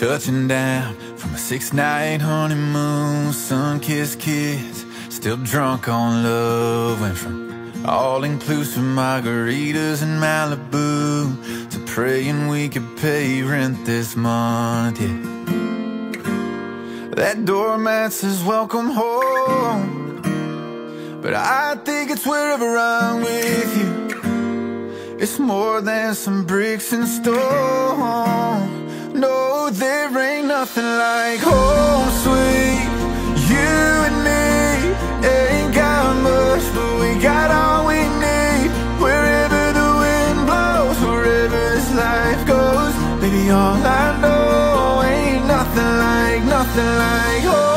Touching down from a six night honeymoon, sun kissed kids, still drunk on love. Went from all inclusive margaritas in Malibu to praying we could pay rent this month. Yeah, that doormat says welcome home, but I think it's wherever I'm with you. It's more than some bricks and stone. There ain't nothing like home, sweet. You and me ain't got much, but we got all we need. Wherever the wind blows, wherever this life goes, baby, all I know ain't nothing like, nothing like home,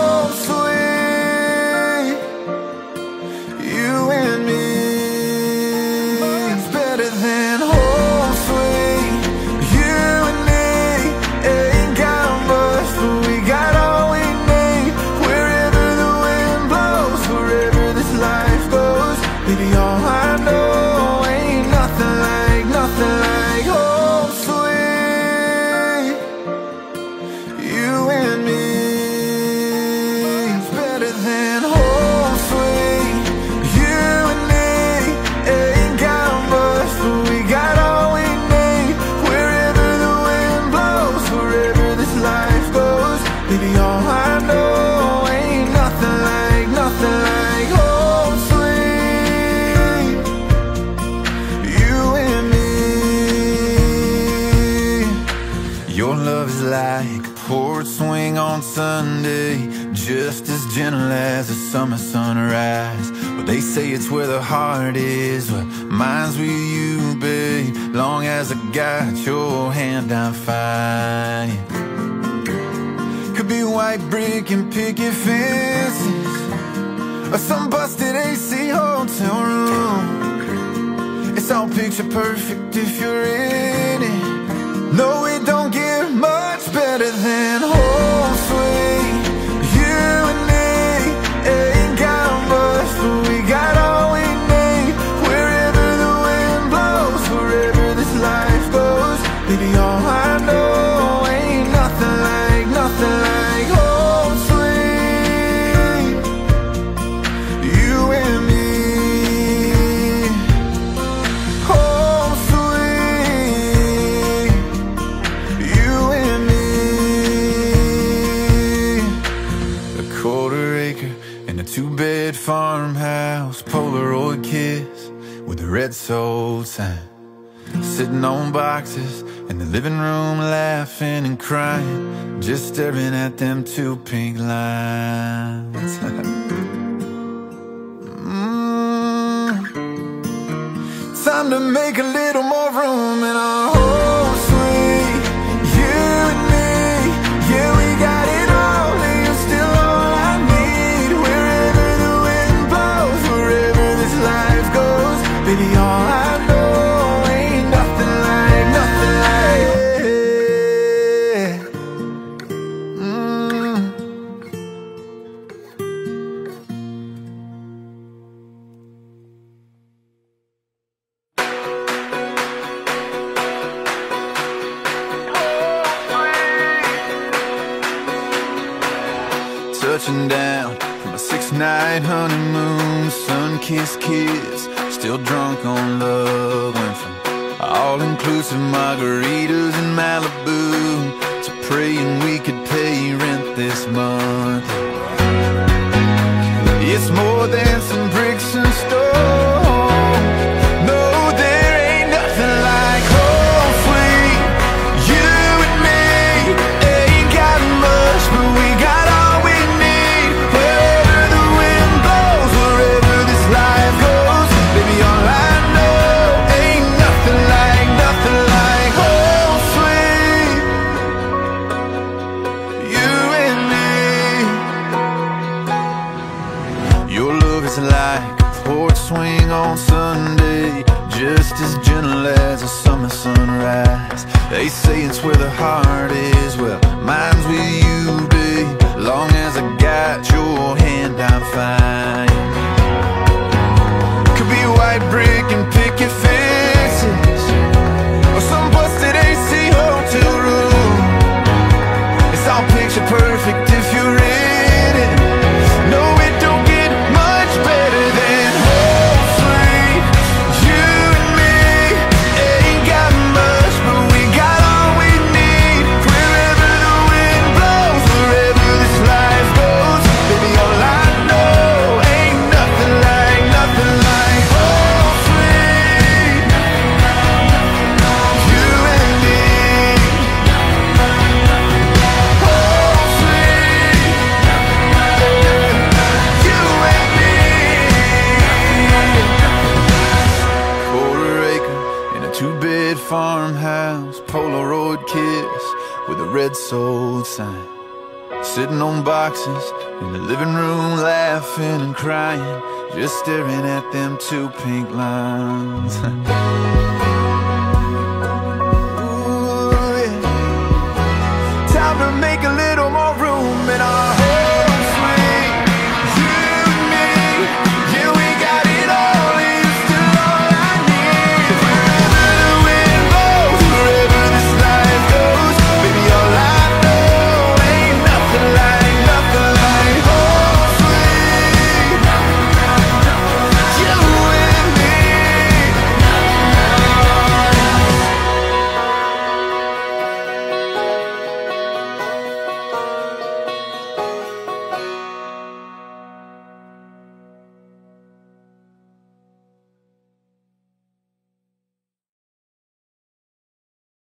Just as gentle as a summer sunrise. But they say it's where the heart is, well, mine's with you, babe. Long as I got your hand, I'm fine. Could be white brick and picket fences, or some busted AC hotel room. It's all picture perfect if you're in it. No, Polaroid kiss with a red soul sign. Sitting on boxes in the living room, laughing and crying, just staring at them two pink lines. Mm. Time to make a little more room in our Touching down from a six night honeymoon, sun kissed kiss, still drunk on love. Went from all inclusive margaritas in Malibu to praying we could pay rent this month. It's more than is like a porch swing on Sunday, just as gentle as a summer sunrise. They say it's where the heart is, well, mine's with you, babe. Long as I got your hand, I'm fine. Could be white brick and picket fences, or some busted AC hotel room. Farmhouse, Polaroid kiss with a red sold sign. Sitting on boxes in the living room, laughing and crying, just staring at them two pink lines.